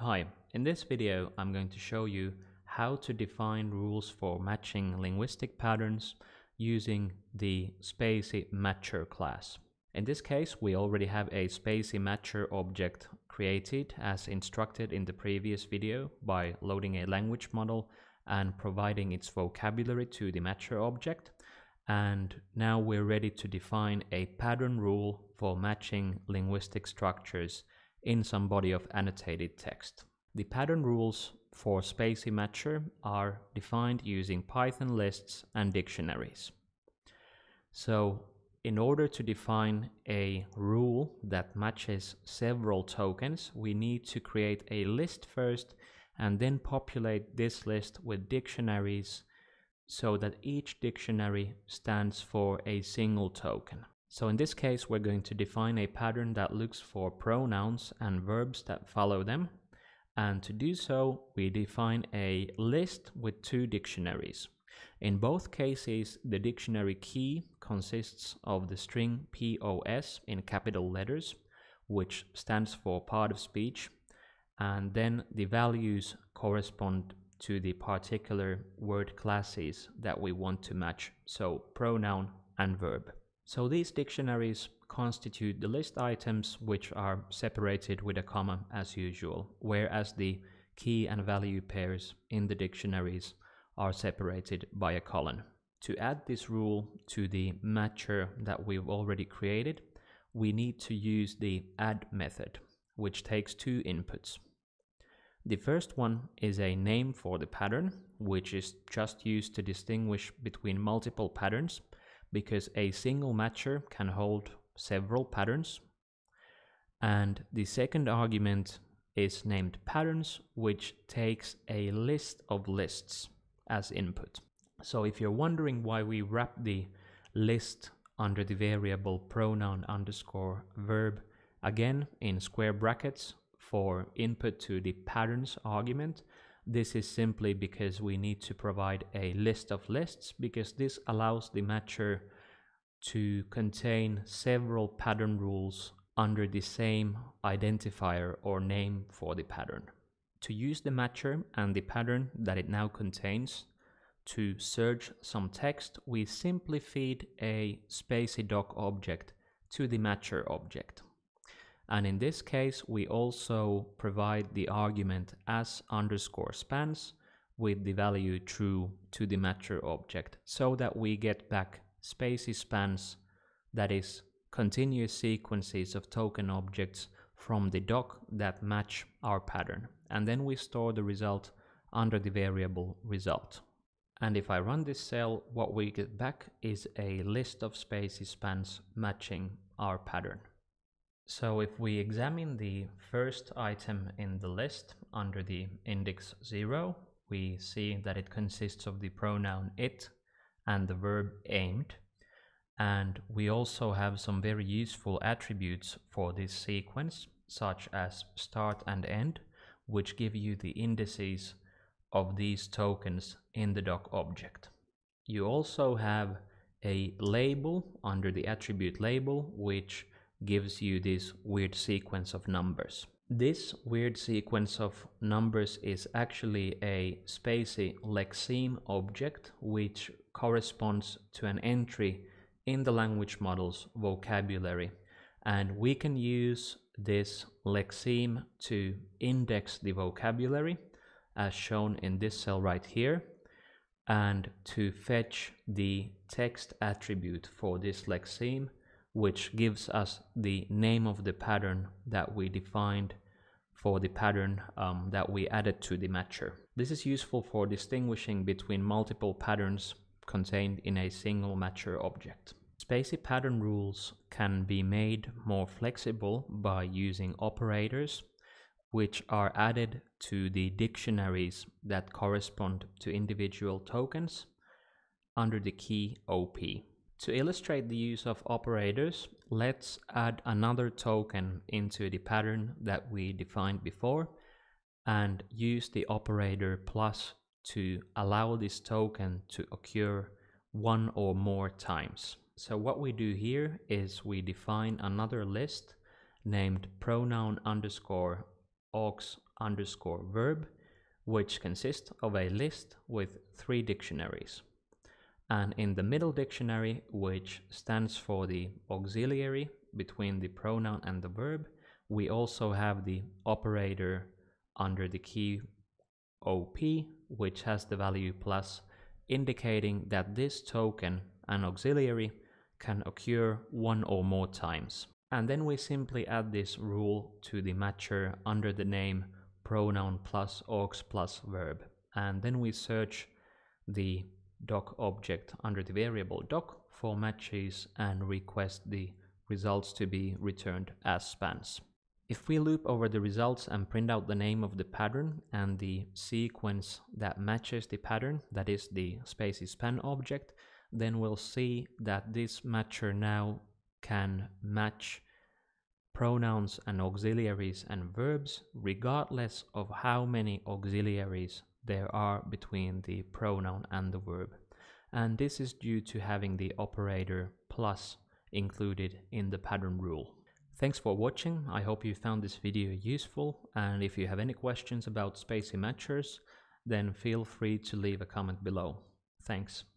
Hi, in this video I'm going to show you how to define rules for matching linguistic patterns using the spaCy Matcher class. In this case we already have a spaCy Matcher object created as instructed in the previous video by loading a language model and providing its vocabulary to the matcher object. And now we're ready to define a pattern rule for matching linguistic structures in some body of annotated text. The pattern rules for spaCy Matcher are defined using Python lists and dictionaries. So in order to define a rule that matches several tokens, we need to create a list first and then populate this list with dictionaries so that each dictionary stands for a single token. So in this case, we're going to define a pattern that looks for pronouns and verbs that follow them. And to do so, we define a list with two dictionaries. In both cases, the dictionary key consists of the string POS in capital letters, which stands for part of speech, and then the values correspond to the particular word classes that we want to match, so pronoun and verb. So these dictionaries constitute the list items which are separated with a comma as usual, whereas the key and value pairs in the dictionaries are separated by a colon. To add this rule to the matcher that we've already created, we need to use the add method, which takes two inputs. The first one is a name for the pattern, which is just used to distinguish between multiple patterns because a single matcher can hold several patterns. And the second argument is named patterns, which takes a list of lists as input. So if you're wondering why we wrap the list under the variable pronoun underscore verb again in square brackets for input to the patterns argument, this is simply because we need to provide a list of lists because this allows the matcher to contain several pattern rules under the same identifier or name for the pattern. To use the matcher and the pattern that it now contains to search some text, we simply feed a spaCy doc object to the matcher object. And in this case, we also provide the argument as underscore spans with the value true to the matcher object so that we get back spaCy spans, that is, continuous sequences of token objects from the doc that match our pattern. And then we store the result under the variable result. And if I run this cell, what we get back is a list of spaCy spans matching our pattern. So if we examine the first item in the list under the index 0, we see that it consists of the pronoun it and the verb aimed. And we also have some very useful attributes for this sequence, such as start and end, which give you the indices of these tokens in the doc object. You also have a label under the attribute label, which gives you this weird sequence of numbers. This weird sequence of numbers is actually a spaCy lexeme object which corresponds to an entry in the language model's vocabulary and we can use this lexeme to index the vocabulary as shown in this cell right here and to fetch the text attribute for this lexeme which gives us the name of the pattern that we defined for the pattern um, that we added to the matcher. This is useful for distinguishing between multiple patterns contained in a single matcher object. spaCy pattern rules can be made more flexible by using operators which are added to the dictionaries that correspond to individual tokens under the key OP. To illustrate the use of operators, let's add another token into the pattern that we defined before and use the operator plus to allow this token to occur one or more times. So what we do here is we define another list named pronoun underscore aux underscore verb, which consists of a list with three dictionaries. And in the middle dictionary, which stands for the auxiliary between the pronoun and the verb, we also have the operator under the key OP, which has the value plus, indicating that this token, an auxiliary, can occur one or more times. And then we simply add this rule to the matcher under the name pronoun plus aux plus verb. And then we search the doc object under the variable doc for matches and request the results to be returned as spans. If we loop over the results and print out the name of the pattern and the sequence that matches the pattern, that is the spaCy span object, then we'll see that this matcher now can match pronouns and auxiliaries and verbs regardless of how many auxiliaries there are between the pronoun and the verb. And this is due to having the operator plus included in the pattern rule. Thanks for watching, I hope you found this video useful and if you have any questions about spaCy matchers then feel free to leave a comment below. Thanks.